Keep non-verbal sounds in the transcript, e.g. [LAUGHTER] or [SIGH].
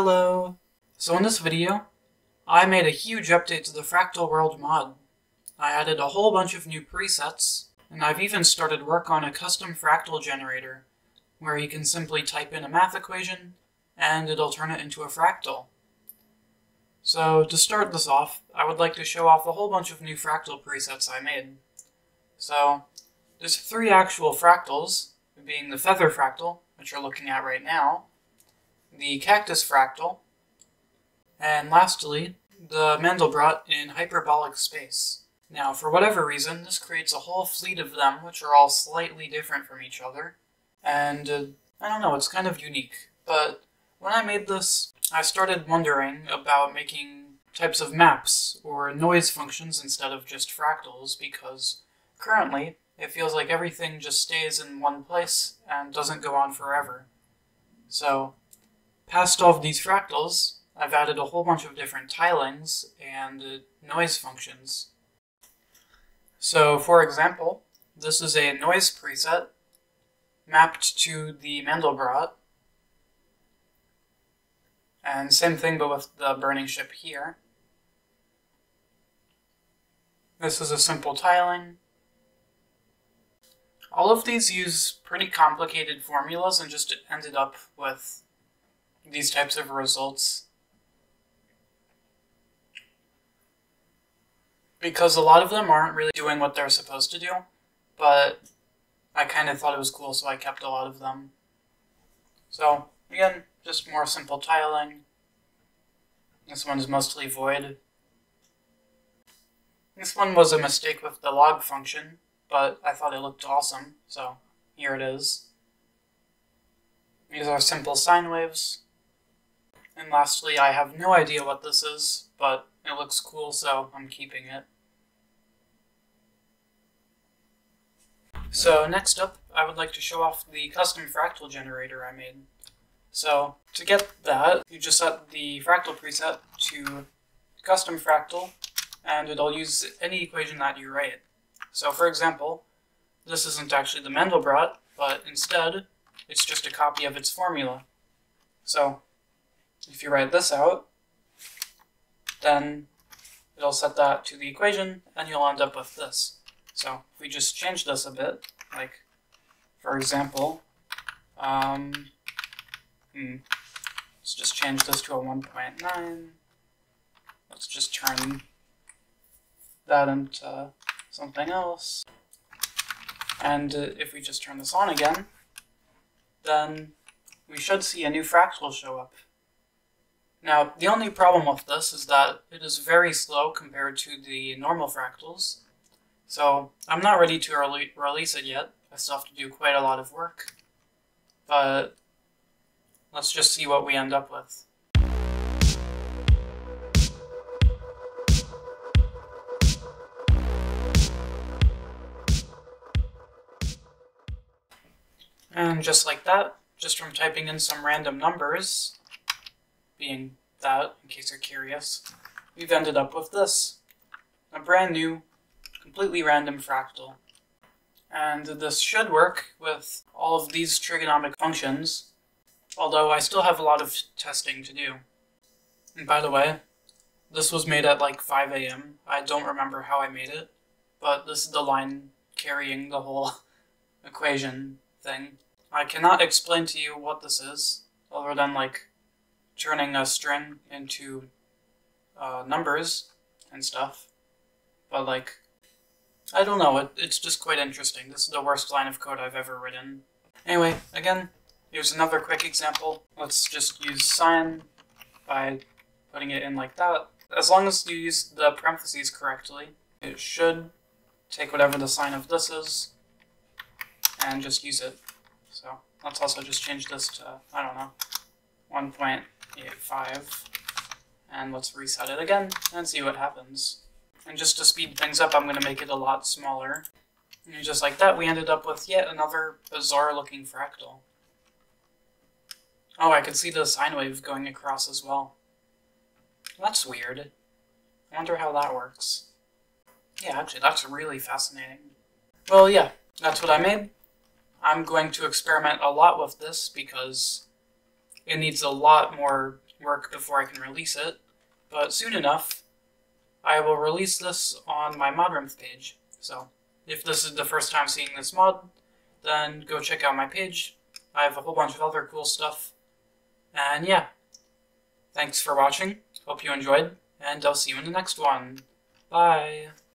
Hello! So in this video, I made a huge update to the Fractal World mod. I added a whole bunch of new presets, and I've even started work on a custom fractal generator, where you can simply type in a math equation, and it'll turn it into a fractal. So to start this off, I would like to show off a whole bunch of new fractal presets I made. So, there's three actual fractals, being the feather fractal, which you're looking at right now, the cactus fractal, and lastly, the Mandelbrot in hyperbolic space. Now, for whatever reason, this creates a whole fleet of them, which are all slightly different from each other, and uh, I don't know, it's kind of unique. But when I made this, I started wondering about making types of maps or noise functions instead of just fractals, because currently it feels like everything just stays in one place and doesn't go on forever. So, past all of these fractals, I've added a whole bunch of different tilings and uh, noise functions. So, for example, this is a noise preset mapped to the Mandelbrot. And same thing, but with the burning ship here. This is a simple tiling. All of these use pretty complicated formulas and just ended up with these types of results. Because a lot of them aren't really doing what they're supposed to do, but I kind of thought it was cool, so I kept a lot of them. So, again, just more simple tiling. This one's mostly void. This one was a mistake with the log function, but I thought it looked awesome, so here it is. These are simple sine waves. And lastly, I have no idea what this is, but it looks cool, so I'm keeping it. So next up, I would like to show off the custom fractal generator I made. So to get that, you just set the fractal preset to custom fractal, and it'll use any equation that you write. So for example, this isn't actually the Mandelbrot, but instead, it's just a copy of its formula. So if you write this out, then it'll set that to the equation, and you'll end up with this. So if we just change this a bit, like, for example, um, hmm, let's just change this to a 1.9. Let's just turn that into something else. And uh, if we just turn this on again, then we should see a new fractal show up. Now, the only problem with this is that it is very slow compared to the normal fractals, so I'm not ready to re release it yet. I still have to do quite a lot of work, but let's just see what we end up with. And just like that, just from typing in some random numbers, being that, in case you're curious, we've ended up with this. A brand new, completely random fractal. And this should work with all of these trigonomic functions, although I still have a lot of testing to do. And by the way, this was made at like 5 a.m. I don't remember how I made it, but this is the line carrying the whole [LAUGHS] equation thing. I cannot explain to you what this is, other than like turning a string into uh, numbers and stuff. But like, I don't know, it, it's just quite interesting. This is the worst line of code I've ever written. Anyway, again, here's another quick example. Let's just use sine by putting it in like that. As long as you use the parentheses correctly, it should take whatever the sine of this is and just use it. So let's also just change this to, I don't know, 1.85. And let's reset it again and see what happens. And just to speed things up, I'm going to make it a lot smaller. And just like that, we ended up with yet another bizarre looking fractal. Oh, I can see the sine wave going across as well. That's weird. I wonder how that works. Yeah, actually, that's really fascinating. Well, yeah, that's what I made. I'm going to experiment a lot with this because it needs a lot more work before I can release it, but soon enough, I will release this on my Modrinth page. So, if this is the first time seeing this mod, then go check out my page. I have a whole bunch of other cool stuff. And yeah, thanks for watching. Hope you enjoyed, and I'll see you in the next one. Bye.